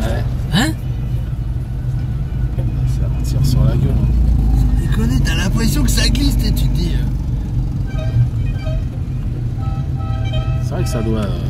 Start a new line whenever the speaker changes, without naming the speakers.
Ouais. Hein Ça retire sur la gueule. Hein. Déconner, t'as l'impression que ça glisse, et tu te dis. Euh.
C'est vrai que ça doit. Euh,